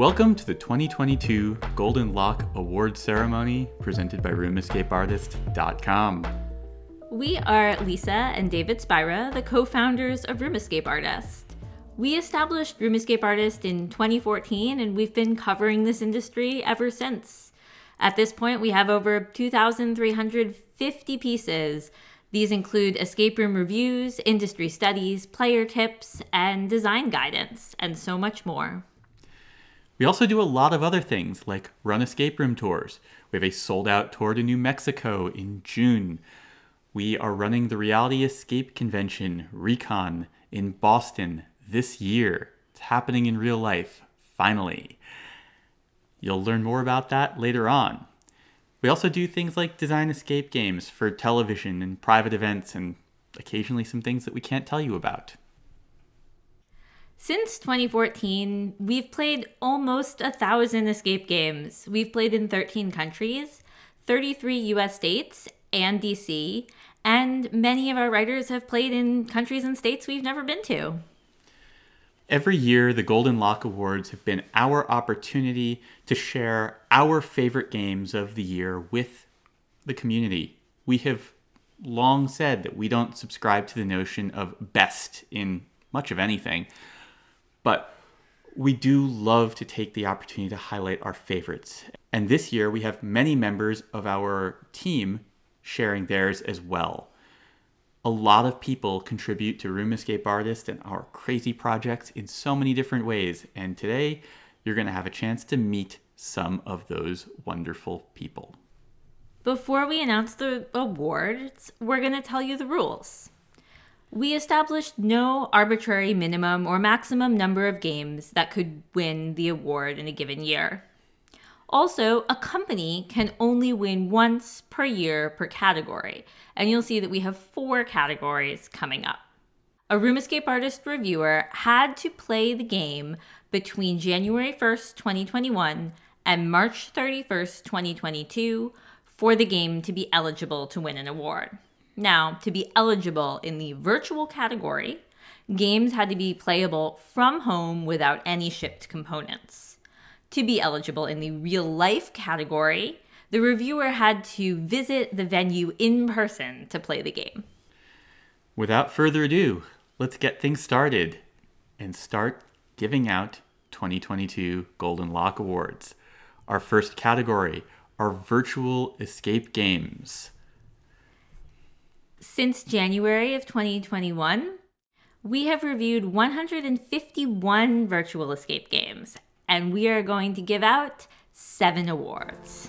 Welcome to the 2022 Golden Lock Award Ceremony presented by RoomEscapeArtist.com. We are Lisa and David Spira, the co founders of Room Escape Artist. We established Room Escape Artist in 2014 and we've been covering this industry ever since. At this point, we have over 2,350 pieces. These include escape room reviews, industry studies, player tips, and design guidance, and so much more. We also do a lot of other things like run escape room tours. We have a sold out tour to New Mexico in June. We are running the Reality Escape Convention, Recon, in Boston this year. It's happening in real life, finally. You'll learn more about that later on. We also do things like design escape games for television and private events, and occasionally some things that we can't tell you about. Since 2014, we've played almost a thousand escape games. We've played in 13 countries, 33 US states, and DC, and many of our writers have played in countries and states we've never been to. Every year, the Golden Lock Awards have been our opportunity to share our favorite games of the year with the community. We have long said that we don't subscribe to the notion of best in much of anything. But we do love to take the opportunity to highlight our favorites. And this year we have many members of our team sharing theirs as well. A lot of people contribute to Room Escape Artist and our crazy projects in so many different ways. And today you're going to have a chance to meet some of those wonderful people. Before we announce the awards, we're going to tell you the rules. We established no arbitrary minimum or maximum number of games that could win the award in a given year. Also, a company can only win once per year per category, and you'll see that we have four categories coming up. A Room Escape Artist reviewer had to play the game between January 1st, 2021 and March 31st, 2022 for the game to be eligible to win an award. Now, to be eligible in the virtual category, games had to be playable from home without any shipped components. To be eligible in the real life category, the reviewer had to visit the venue in person to play the game. Without further ado, let's get things started and start giving out 2022 Golden Lock Awards. Our first category are virtual escape games. Since January of 2021, we have reviewed 151 virtual escape games, and we are going to give out seven awards.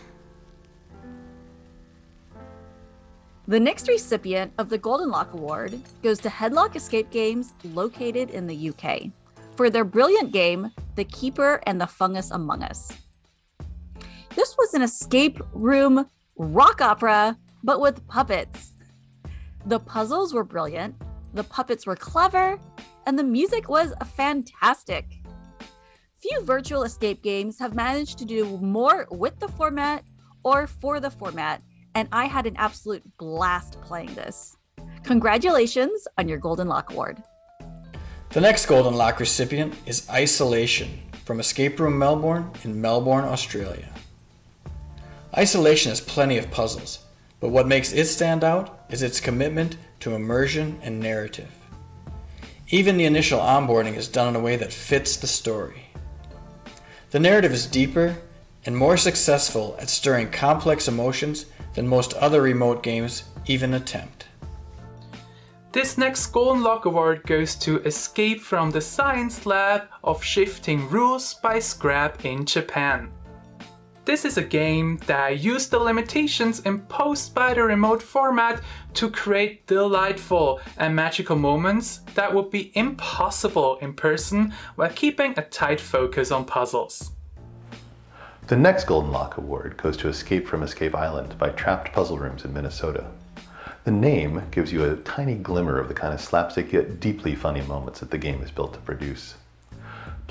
The next recipient of the Golden Lock Award goes to Headlock Escape Games located in the UK for their brilliant game, The Keeper and the Fungus Among Us. This was an escape room rock opera, but with puppets. The puzzles were brilliant, the puppets were clever, and the music was fantastic. Few virtual escape games have managed to do more with the format or for the format, and I had an absolute blast playing this. Congratulations on your Golden Lock Award. The next Golden Lock recipient is Isolation from Escape Room Melbourne in Melbourne, Australia. Isolation has plenty of puzzles, but what makes it stand out is its commitment to immersion and narrative. Even the initial onboarding is done in a way that fits the story. The narrative is deeper and more successful at stirring complex emotions than most other remote games even attempt. This next Golden Lock Award goes to Escape from the Science Lab of Shifting Rules by Scrap in Japan. This is a game that used the limitations imposed by the remote format to create delightful and magical moments that would be impossible in person while keeping a tight focus on puzzles. The next Golden Lock Award goes to Escape from Escape Island by Trapped Puzzle Rooms in Minnesota. The name gives you a tiny glimmer of the kind of slapstick yet deeply funny moments that the game is built to produce.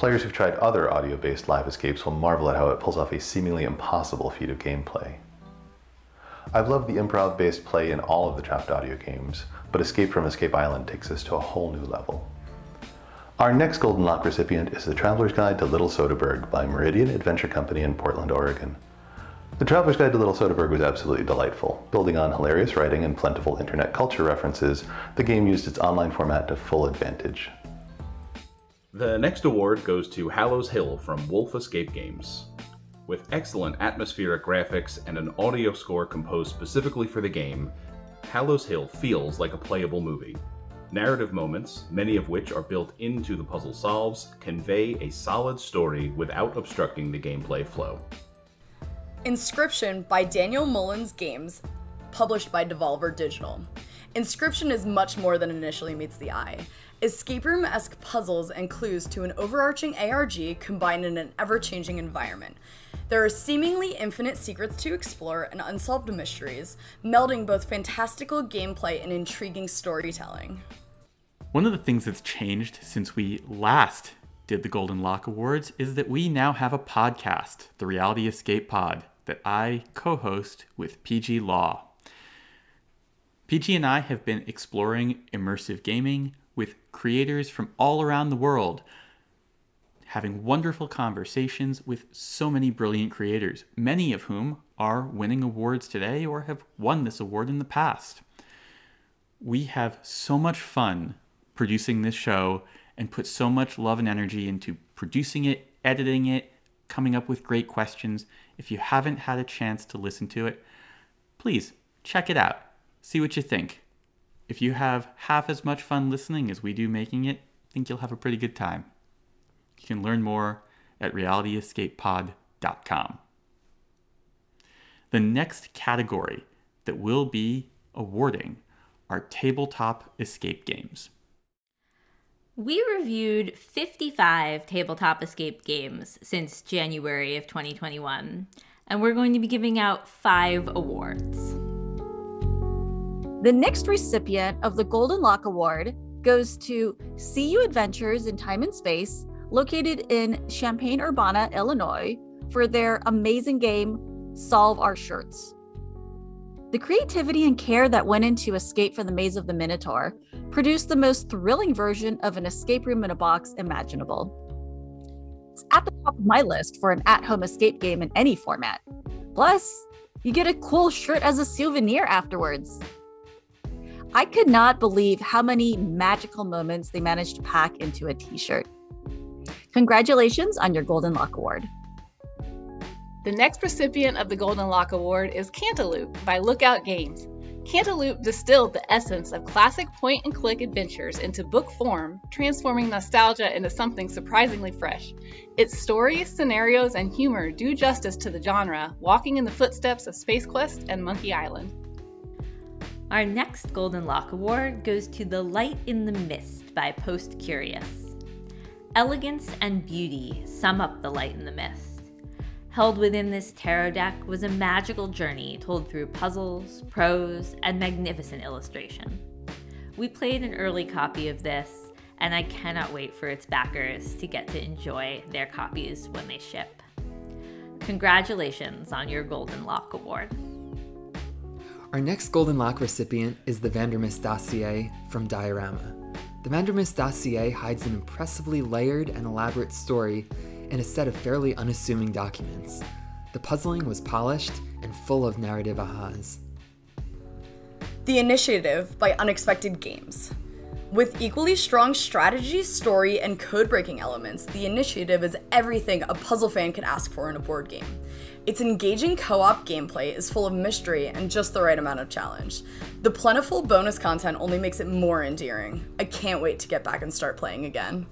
Players who've tried other audio-based live escapes will marvel at how it pulls off a seemingly impossible feat of gameplay. I've loved the improv-based play in all of the Trapped audio games, but Escape from Escape Island takes us to a whole new level. Our next Golden Lock recipient is The Traveler's Guide to Little Soderberg by Meridian Adventure Company in Portland, Oregon. The Traveler's Guide to Little Soderberg was absolutely delightful. Building on hilarious writing and plentiful internet culture references, the game used its online format to full advantage. The next award goes to Hallows Hill from Wolf Escape Games. With excellent atmospheric graphics and an audio score composed specifically for the game, Hallows Hill feels like a playable movie. Narrative moments, many of which are built into the puzzle solves, convey a solid story without obstructing the gameplay flow. Inscryption by Daniel Mullins Games, published by Devolver Digital. Inscryption is much more than initially meets the eye. Escape room esque puzzles and clues to an overarching ARG combined in an ever changing environment. There are seemingly infinite secrets to explore and unsolved mysteries, melding both fantastical gameplay and intriguing storytelling. One of the things that's changed since we last did the Golden Lock Awards is that we now have a podcast, the Reality Escape Pod, that I co host with Peih-Gee Law. Peih-Gee and I have been exploring immersive gaming with creators from all around the world, having wonderful conversations with so many brilliant creators, many of whom are winning awards today or have won this award in the past. We have so much fun producing this show and put so much love and energy into producing it, editing it, coming up with great questions. If you haven't had a chance to listen to it, please check it out. See what you think. If you have half as much fun listening as we do making it, I think you'll have a pretty good time. You can learn more at realityescapepod.com. The next category that we'll be awarding are tabletop escape games. We reviewed 55 tabletop escape games since January of 2021, and we're going to be giving out five awards. The next recipient of the Golden Lock Award goes to CU Adventures in Time and Space, located in Champaign Urbana, Illinois, for their amazing game, Solve Our Shirts. The creativity and care that went into Escape from the Maze of the Minotaur produced the most thrilling version of an escape room in a box imaginable. It's at the top of my list for an at home escape game in any format. Plus, you get a cool shirt as a souvenir afterwards. I could not believe how many magical moments they managed to pack into a t shirt. Congratulations on your Golden Lock Award. The next recipient of the Golden Lock Award is Cantaloop by Lookout Games. Cantaloop distilled the essence of classic point and click adventures into book form, transforming nostalgia into something surprisingly fresh. Its stories, scenarios, and humor do justice to the genre, walking in the footsteps of Space Quest and Monkey Island. Our next Golden Lock Award goes to The Light in the Mist by Post Curious. Elegance and beauty sum up the light in the mist. Held within this tarot deck was a magical journey told through puzzles, prose, and magnificent illustration. We played an early copy of this, and I cannot wait for its backers to get to enjoy their copies when they ship. Congratulations on your Golden Lock Award. Our next Golden Lock recipient is the Vandermist Dossier from Diorama. The Vandermist Dossier hides an impressively layered and elaborate story in a set of fairly unassuming documents. The puzzling was polished and full of narrative ahas. The Initiative by Unexpected Games. With equally strong strategy, story, and code breaking elements, The Initiative is everything a puzzle fan could ask for in a board game. Its engaging co op gameplay is full of mystery and just the right amount of challenge. The plentiful bonus content only makes it more endearing. I can't wait to get back and start playing again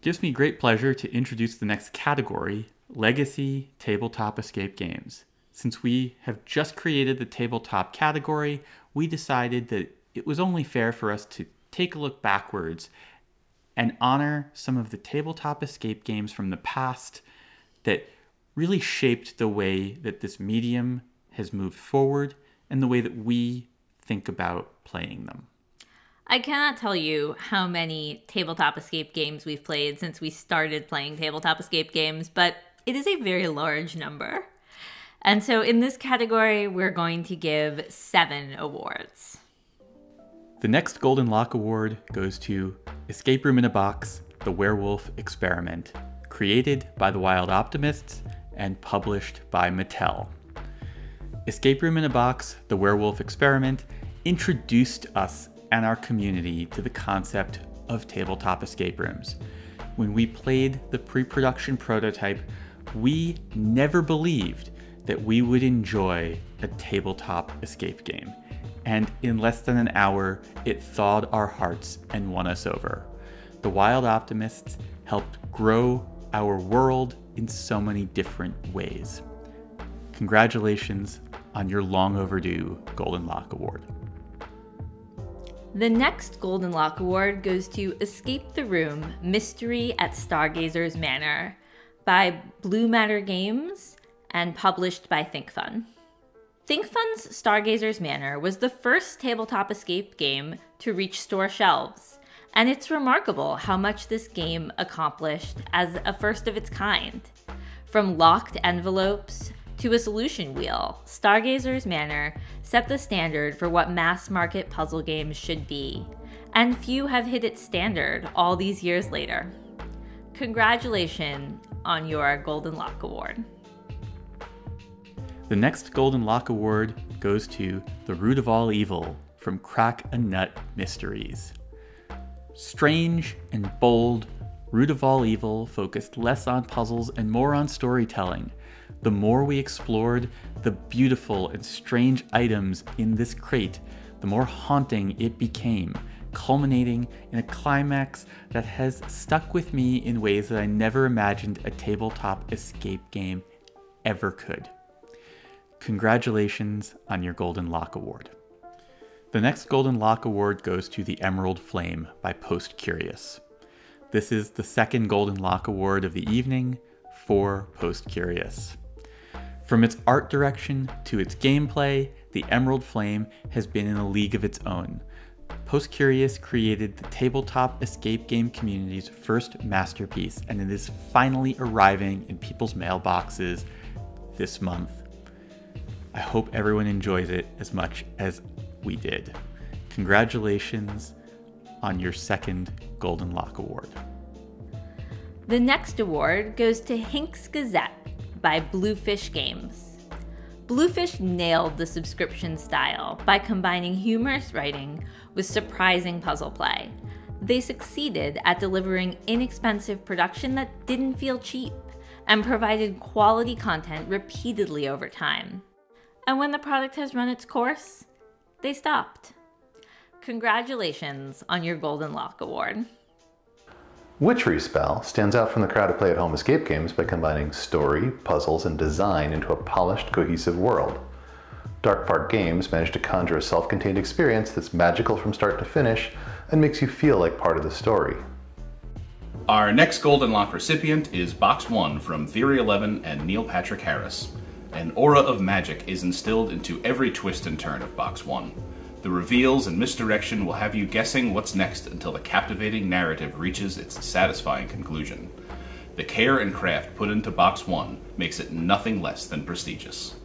gives me great pleasure to introduce the next category Legacy Tabletop Escape Games. Since we have just created the tabletop category, we decided that it was only fair for us to take a look backwards and honor some of the tabletop escape games from the past that really shaped the way that this medium has moved forward and the way that we think about playing them. I cannot tell you how many tabletop escape games we've played since we started playing tabletop escape games, but it is a very large number. And so in this category, we're going to give seven awards. The next Golden Lock Award goes to Escape Room in a Box The Werewolf Experiment, created by the Wild Optimists and published by Mattel. Escape Room in a Box The Werewolf Experiment introduced us and our community to the concept of tabletop escape rooms. When we played the pre production prototype, we never believed that we would enjoy a tabletop escape game. And in less than an hour, it thawed our hearts and won us over. The Wild Optimists helped grow our world in so many different ways. Congratulations on your long overdue Golden Lock Award. The next Golden Lock Award goes to Escape the Room Mystery at Stargazer's Manor by Blue Matter Games and published by ThinkFun. ThinkFun's Stargazer's Manor was the first tabletop escape game to reach store shelves, and it's remarkable how much this game accomplished as a first of its kind. From locked envelopes to a solution wheel, Stargazer's Manor set the standard for what mass market puzzle games should be, and few have hit its standard all these years later. Congratulations on your Golden Lock Award. The next Golden Lock Award goes to The Root of All Evil from Crack a Nut Mysteries. Strange and bold, Root of All Evil focused less on puzzles and more on storytelling. The more we explored the beautiful and strange items in this crate, the more haunting it became, culminating in a climax that has stuck with me in ways that I never imagined a tabletop escape game ever could. Congratulations on your Golden Lock Award. The next Golden Lock Award goes to The Emerald Flame by Post Curious. This is the second Golden Lock Award of the evening for Post Curious. From its art direction to its gameplay, The Emerald Flame has been in a league of its own. Post Curious created the tabletop escape game community's first masterpiece, and it is finally arriving in people's mailboxes this month. I hope everyone enjoys it as much as we did. Congratulations on your second Golden Lock Award. The next award goes to Hinks Gazette by Bluefish Games. Bluefish nailed the subscription style by combining humorous writing with surprising puzzle play. They succeeded at delivering inexpensive production that didn't feel cheap and provided quality content repeatedly over time. And when the product has run its course, they stopped. Congratulations on your Golden Lock Award. Witchery Spell stands out from the crowd of play at home escape games by combining story, puzzles, and design into a polished, cohesive world. Dark Park Games managed to conjure a self contained experience that's magical from start to finish and makes you feel like part of the story. Our next Golden Lock recipient is Box One from Theory 11 and Neil Patrick Harris. An aura of magic is instilled into every twist and turn of Box 1. The reveals and misdirection will have you guessing what's next until the captivating narrative reaches its satisfying conclusion. The care and craft put into Box 1 makes it nothing less than prestigious.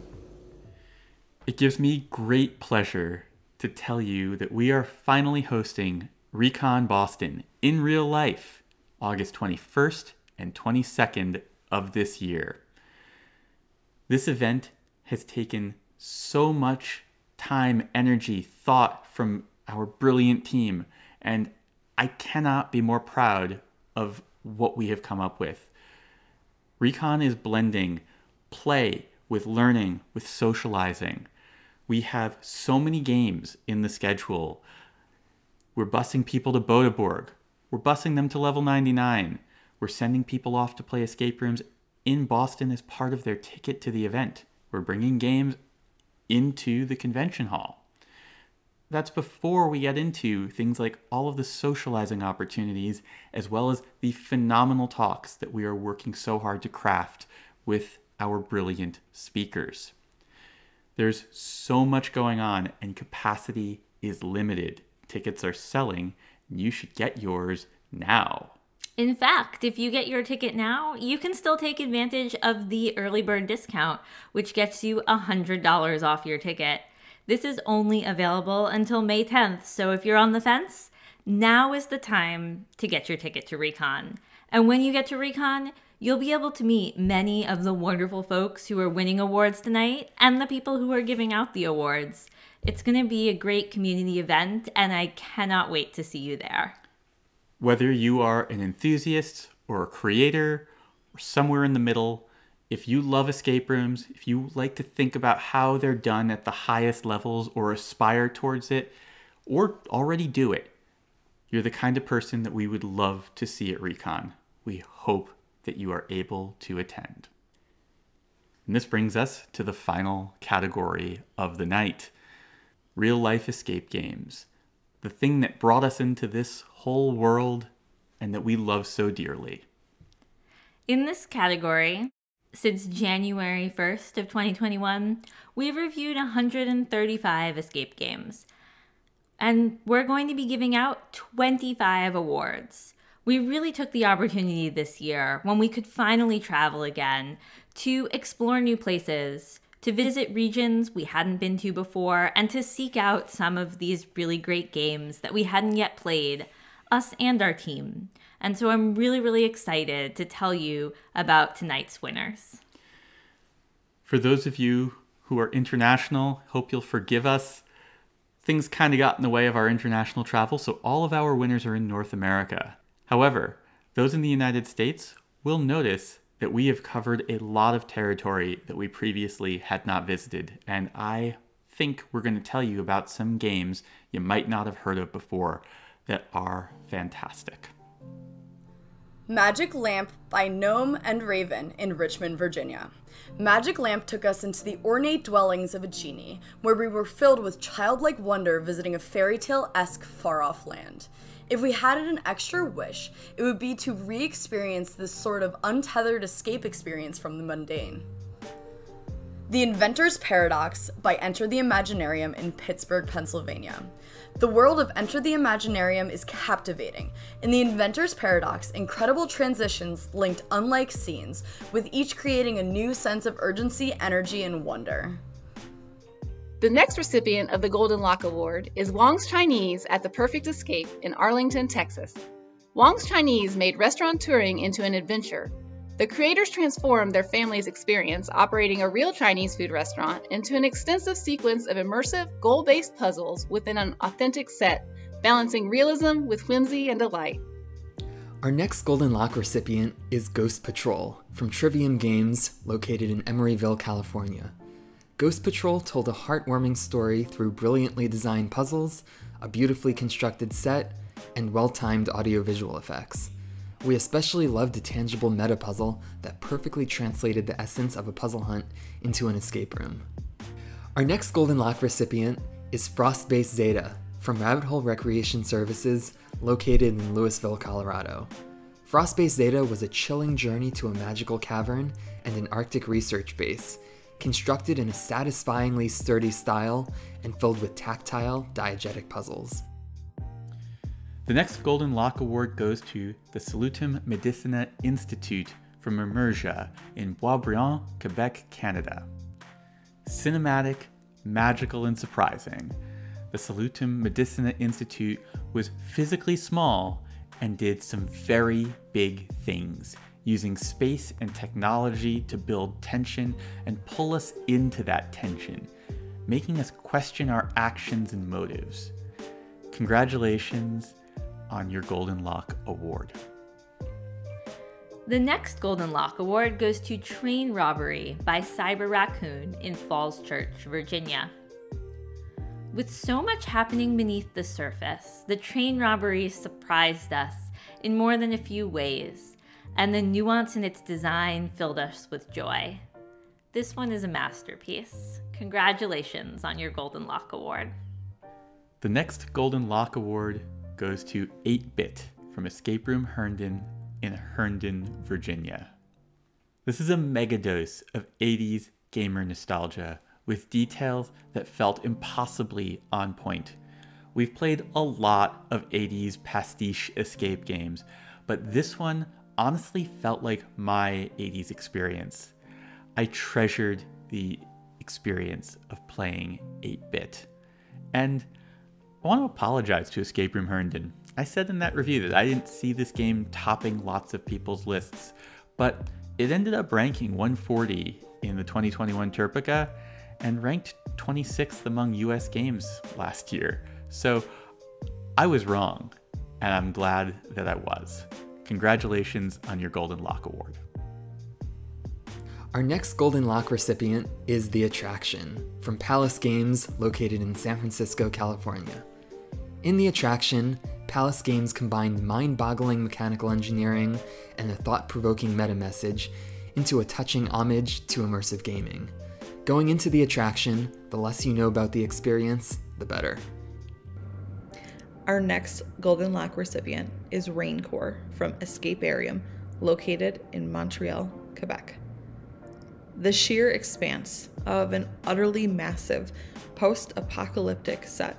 It gives me great pleasure to tell you that we are finally hosting Recon Boston in real life August 21st and 22nd of this year. This event has taken so much time, energy, thought from our brilliant team, and I cannot be more proud of what we have come up with. Recon is blending play with learning, with socializing. We have so many games in the schedule. We're busing people to Boda Borg. We're busing them to level 99. We're sending people off to play escape rooms in Boston as part of their ticket to the event. We're bringing games into the convention hall. That's before we get into things like all of the socializing opportunities, as well as the phenomenal talks that we are working so hard to craft with our brilliant speakers. There's so much going on, and capacity is limited. Tickets are selling, you should get yours now. In fact, if you get your ticket now, you can still take advantage of the early bird discount, which gets you $100 off your ticket. This is only available until May 10th, so if you're on the fence, now is the time to get your ticket to Recon. And when you get to Recon, you'll be able to meet many of the wonderful folks who are winning awards tonight and the people who are giving out the awards. It's going to be a great community event, and I cannot wait to see you there. Whether you are an enthusiast or a creator or somewhere in the middle, if you love escape rooms, if you like to think about how they're done at the highest levels or aspire towards it, or already do it, you're the kind of person that we would love to see at Recon. We hope that you are able to attend. And this brings us to the final category of the night real life escape games. The thing that brought us into this whole world and that we love so dearly. In this category, since January 1st of 2021, we've reviewed 135 escape games. And we're going to be giving out 25 awards. We really took the opportunity this year when we could finally travel again to explore new places, to visit regions we hadn't been to before, and to seek out some of these really great games that we hadn't yet played, us and our team. And so I'm really, really excited to tell you about tonight's winners. For those of you who are international, hope you'll forgive us. Things kind of got in the way of our international travel, so all of our winners are in North America. However, those in the United States will notice that we have covered a lot of territory that we previously had not visited, and I think we're going to tell you about some games you might not have heard of before that are fantastic. Magic Lamp by Gnome and Raven in Richmond, Virginia. Magic Lamp took us into the ornate dwellings of a genie, where we were filled with childlike wonder visiting a fairy tale esque far off land. If we had an extra wish, it would be to re experience this sort of untethered escape experience from the mundane. The Inventor's Paradox by Enter the Imaginarium in Pittsburgh, Pennsylvania. The world of Enter the Imaginarium is captivating. In The Inventor's Paradox, incredible transitions linked unlike scenes, with each creating a new sense of urgency, energy, and wonder. The next recipient of the Golden Lock Award is Wong's Chinese at the Perfect Escape in Arlington, Texas. Wong's Chinese made restaurant touring into an adventure. The creators transformed their family's experience operating a real Chinese food restaurant into an extensive sequence of immersive, goal based puzzles within an authentic set, balancing realism with whimsy and delight. Our next Golden Lock recipient is Ghost Patrol from Trivium Games, located in Emeryville, California. Ghost Patrol told a heartwarming story through brilliantly designed puzzles, a beautifully constructed set, and well timed audiovisual effects. We especially loved a tangible meta puzzle that perfectly translated the essence of a puzzle hunt into an escape room. Our next Golden Lock recipient is Frostbase Zeta from Rabbit Hole Recreation Services, located in Louisville, Colorado. Frostbase Zeta was a chilling journey to a magical cavern and an Arctic research base, constructed in a satisfyingly sturdy style and filled with tactile, diegetic puzzles. The next Golden Lock Award goes to the Salutum Medicina Institute from Emergia in Boisbriand, Quebec, Canada. Cinematic, magical, and surprising, the Salutum Medicina Institute was physically small and did some very big things, using space and technology to build tension and pull us into that tension, making us question our actions and motives. Congratulations on your Golden Lock Award. The next Golden Lock Award goes to Train Robbery by Cyber Raccoon in Falls Church, Virginia. With so much happening beneath the surface, the train robbery surprised us in more than a few ways, and the nuance in its design filled us with joy. This one is a masterpiece. Congratulations on your Golden Lock Award. The next Golden Lock Award goes to 8 Bit from Escape Room Herndon in Herndon, Virginia. This is a megadose of 80s gamer nostalgia with details that felt impossibly on point. We've played a lot of 80s pastiche escape games, but this one honestly felt like my 80s experience. I treasured the experience of playing 8 bit. And I want to apologize to Escape Room Herndon. I said in that review that I didn't see this game topping lots of people's lists, but it ended up ranking 140 in the 2021 TERPECA and ranked 26th among US games last year. So I was wrong, and I'm glad that I was. Congratulations on your Golden Lock Award. Our next Golden Lock recipient is The Attraction from Palace Games, located in San Francisco, California. In The Attraction, Palace Games combined mind boggling mechanical engineering and a thought provoking meta message into a touching homage to immersive gaming. Going into The Attraction, the less you know about the experience, the better. Our next Golden Lock recipient is Raincore from Escaparium, located in Montreal, Quebec. The sheer expanse of an utterly massive post apocalyptic set,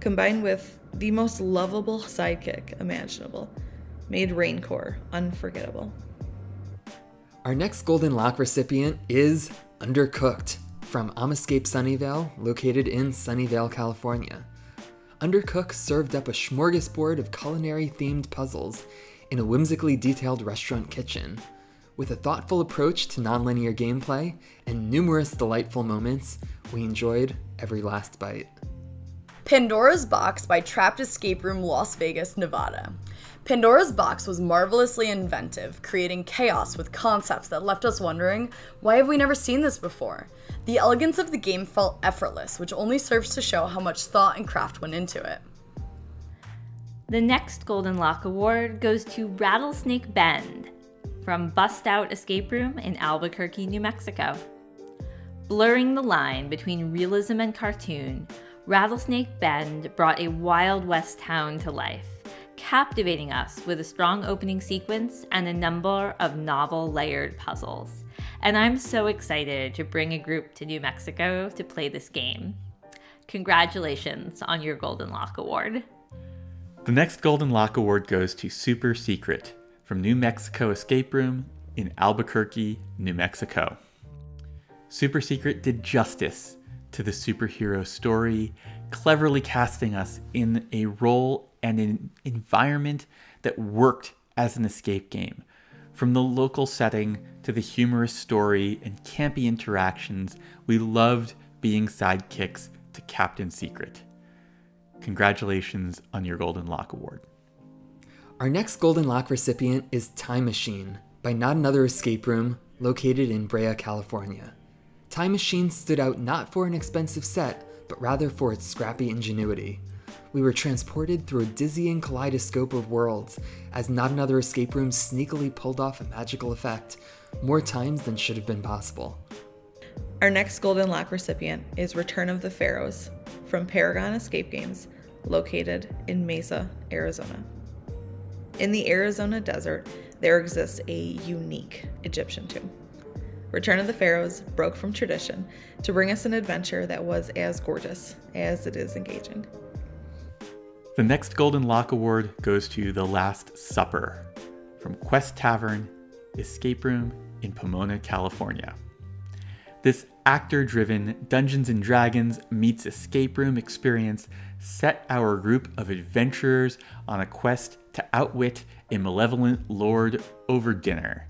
combined with the most lovable sidekick imaginable, made Raincore unforgettable. Our next Golden Lock recipient is Undercooked from Amascape Sunnyvale, located in Sunnyvale, California. Undercooked served up a smorgasbord of culinary themed puzzles in a whimsically detailed restaurant kitchen. With a thoughtful approach to nonlinear gameplay and numerous delightful moments, we enjoyed every last bite. Pandora's Box by Trapped Escape Room Las Vegas, Nevada. Pandora's Box was marvelously inventive, creating chaos with concepts that left us wondering why have we never seen this before? The elegance of the game felt effortless, which only serves to show how much thought and craft went into it. The next Golden Lock Award goes to Rattlesnake Bend from Bust Out Escape Room in Albuquerque, New Mexico. Blurring the line between realism and cartoon, Rattlesnake Bend brought a Wild West town to life, captivating us with a strong opening sequence and a number of novel layered puzzles. And I'm so excited to bring a group to New Mexico to play this game. Congratulations on your Golden Lock Award. The next Golden Lock Award goes to Super Secret from New Mexico Escape Room in Albuquerque, New Mexico. Super Secret did justice to the superhero story, cleverly casting us in a role and an environment that worked as an escape game. From the local setting to the humorous story and campy interactions, we loved being sidekicks to Captain Secret. Congratulations on your Golden Lock Award. Our next Golden Lock recipient is Time Machine by Not Another Escape Room, located in Brea, California. Time Machine stood out not for an expensive set, but rather for its scrappy ingenuity. We were transported through a dizzying kaleidoscope of worlds as Not Another Escape Room sneakily pulled off a magical effect, more times than should have been possible. Our next Golden Lock recipient is Return of the Pharaohs from Paragon Escape Games, located in Mesa, Arizona. In the Arizona desert, there exists a unique Egyptian tomb. Return of the Pharaohs broke from tradition to bring us an adventure that was as gorgeous as it is engaging. The next Golden Lock Award goes to The Last Supper from Quest Tavern Escape Room in Pomona, California. This actor driven Dungeons and Dragons meets escape room experience set our group of adventurers on a quest to outwit a malevolent lord over dinner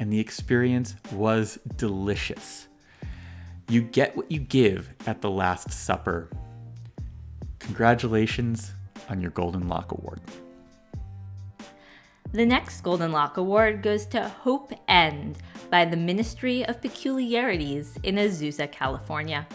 and the experience was delicious. You get what you give at the Last Supper. Congratulations on your Golden Lock Award. The next Golden Lock Award goes to Hope End by the Ministry of Peculiarities in Azusa, California.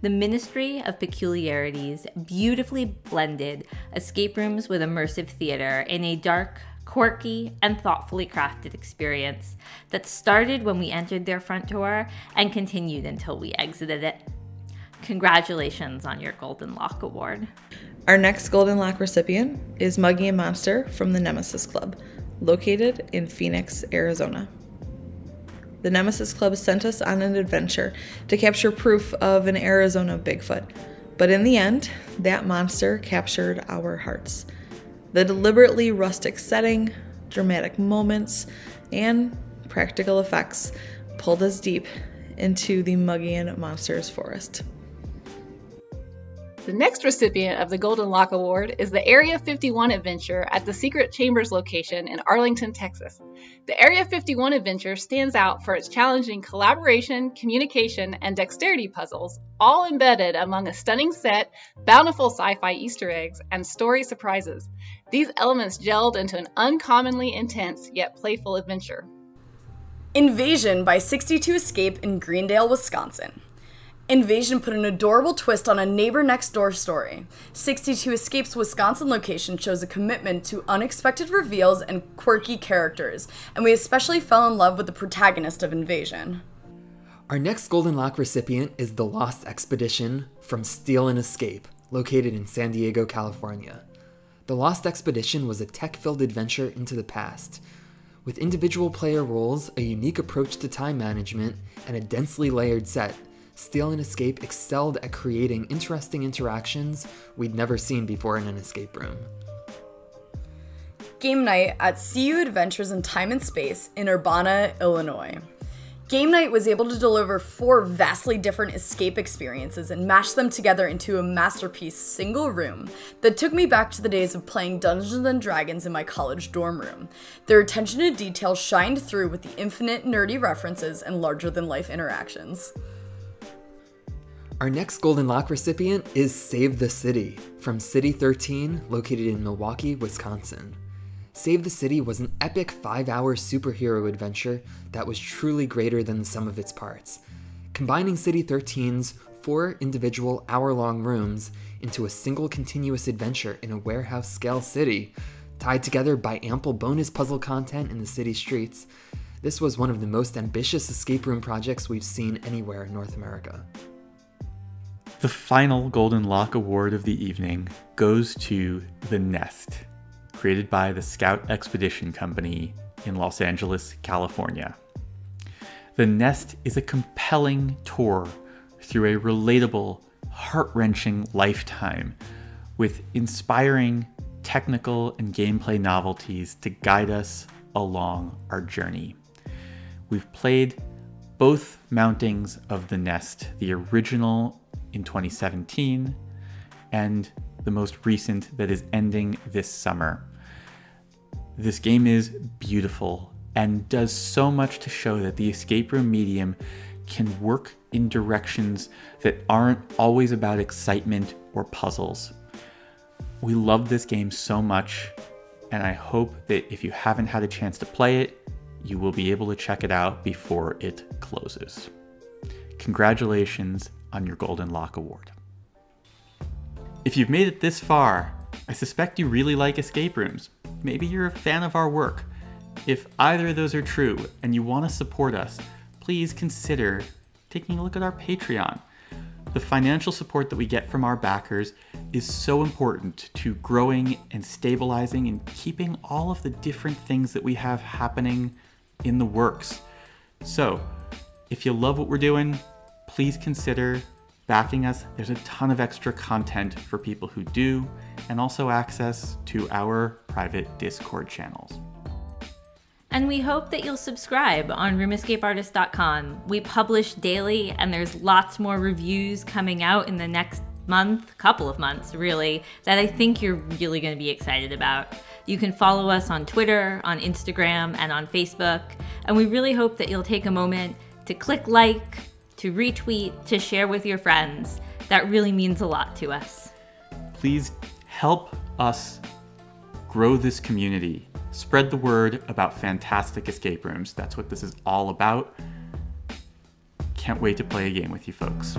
The Ministry of Peculiarities beautifully blended escape rooms with immersive theater in a dark, quirky, and thoughtfully crafted experience that started when we entered their front door and continued until we exited it. Congratulations on your Golden Lock Award. Our next Golden Lock recipient is Mogollon Monster from the Nemesis Club, located in Phoenix, Arizona. The Nemesis Club sent us on an adventure to capture proof of an Arizona Bigfoot, but in the end, that monster captured our hearts. The deliberately rustic setting, dramatic moments, and practical effects pulled us deep into the Mogollon Monsters Forest. The next recipient of the Golden Lock Award is the Area 51 adventure at the Secret Chambers location in Arlington, Texas. The Area 51 adventure stands out for its challenging collaboration, communication, and dexterity puzzles, all embedded among a stunning set, bountiful sci fi Easter eggs, and story surprises. These elements gelled into an uncommonly intense yet playful adventure. Invasion by 62 Escape in Greendale, Wisconsin. Invasion put an adorable twist on a neighbor next door story. 62 Escapes Wisconsin location shows a commitment to unexpected reveals and quirky characters, and we especially fell in love with the protagonist of Invasion. Our next Golden Lock recipient is The Lost Expedition from Steal and Escape, located in San Diego, California. The Lost Expedition was a tech filled adventure into the past. With individual player roles, a unique approach to time management, and a densely layered set, Steal and Escape excelled at creating interesting interactions we'd never seen before in an escape room. Game night at CU Adventures in Time and Space in Urbana, Illinois. Game Night was able to deliver four vastly different escape experiences and mash them together into a masterpiece single room that took me back to the days of playing Dungeons and Dragons in my college dorm room. Their attention to detail shined through with the infinite nerdy references and larger than life interactions. Our next Golden Lock recipient is Save the City from City 13, located in Milwaukee, Wisconsin. Save the City was an epic five hour superhero adventure that was truly greater than the sum of its parts, combining City 13's four individual hour long rooms into a single continuous adventure in a warehouse scale city, tied together by ample bonus puzzle content in the city streets. This was one of the most ambitious escape room projects we've seen anywhere in North America. The final Golden Lock Award of the evening goes to The Nest, created by the Scout Expedition Company in Los Angeles, California. The Nest is a compelling tour through a relatable, heart wrenching lifetime with inspiring technical and gameplay novelties to guide us along our journey. We've played both mountings of the Nest, the original in 2017 and the most recent that is ending this summer. This game is beautiful and does so much to show that the escape room medium can work in directions that aren't always about excitement or puzzles. We love this game so much, and I hope that if you haven't had a chance to play it, you will be able to check it out before it closes. Congratulations on your Golden Lock Award. If you've made it this far, I suspect you really like escape rooms. Maybe you're a fan of our work. If either of those are true and you want to support us, please consider taking a look at our Patreon. The financial support that we get from our backers is so important to growing and stabilizing and keeping all of the different things that we have happening in the works. So, if you love what we're doing, please consider backing us. There's a ton of extra content for people who do, and also access to our private Discord channels. And we hope that you'll subscribe on roomescapeartist.com. We publish daily, and there's lots more reviews coming out in the next month, couple of months, really, that I think you're really going to be excited about. You can follow us on Twitter, on Instagram, and on Facebook. And we really hope that you'll take a moment to click like, to retweet, to share with your friends. That really means a lot to us. Please help us grow this community. Spread the word about fantastic escape rooms. That's what this is all about. Can't wait to play a game with you folks.